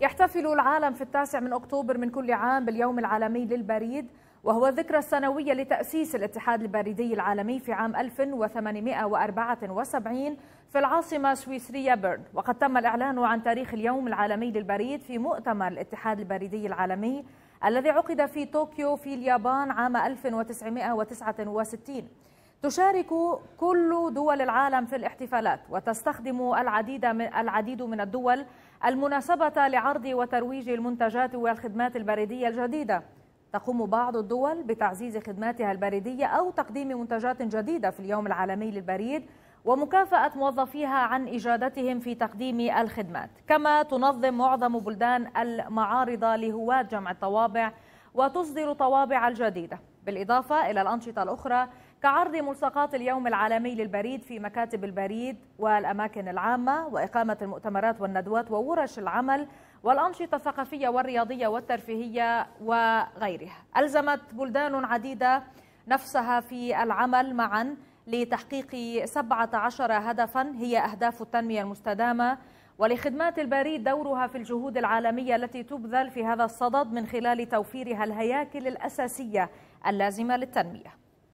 يحتفل العالم في التاسع من أكتوبر من كل عام باليوم العالمي للبريد وهو الذكرى السنوية لتأسيس الاتحاد البريدي العالمي في عام 1874 في العاصمة السويسرية بيرن. وقد تم الإعلان عن تاريخ اليوم العالمي للبريد في مؤتمر الاتحاد البريدي العالمي الذي عقد في طوكيو في اليابان عام 1969 تشارك كل دول العالم في الاحتفالات وتستخدم العديد من العديد من الدول المناسبة لعرض وترويج المنتجات والخدمات البريدية الجديدة. تقوم بعض الدول بتعزيز خدماتها البريدية أو تقديم منتجات جديدة في اليوم العالمي للبريد ومكافأة موظفيها عن إجادتهم في تقديم الخدمات. كما تنظم معظم بلدان المعارض لهواة جمع الطوابع وتصدر طوابع الجديدة. بالإضافة إلى الأنشطة الأخرى كعرض ملصقات اليوم العالمي للبريد في مكاتب البريد والأماكن العامة وإقامة المؤتمرات والندوات وورش العمل والأنشطة الثقافية والرياضية والترفيهية وغيرها. ألزمت بلدان عديدة نفسها في العمل معا لتحقيق 17 هدفا هي أهداف التنمية المستدامة. ولخدمات البريد دورها في الجهود العالمية التي تبذل في هذا الصدد من خلال توفيرها الهياكل الأساسية اللازمة للتنمية.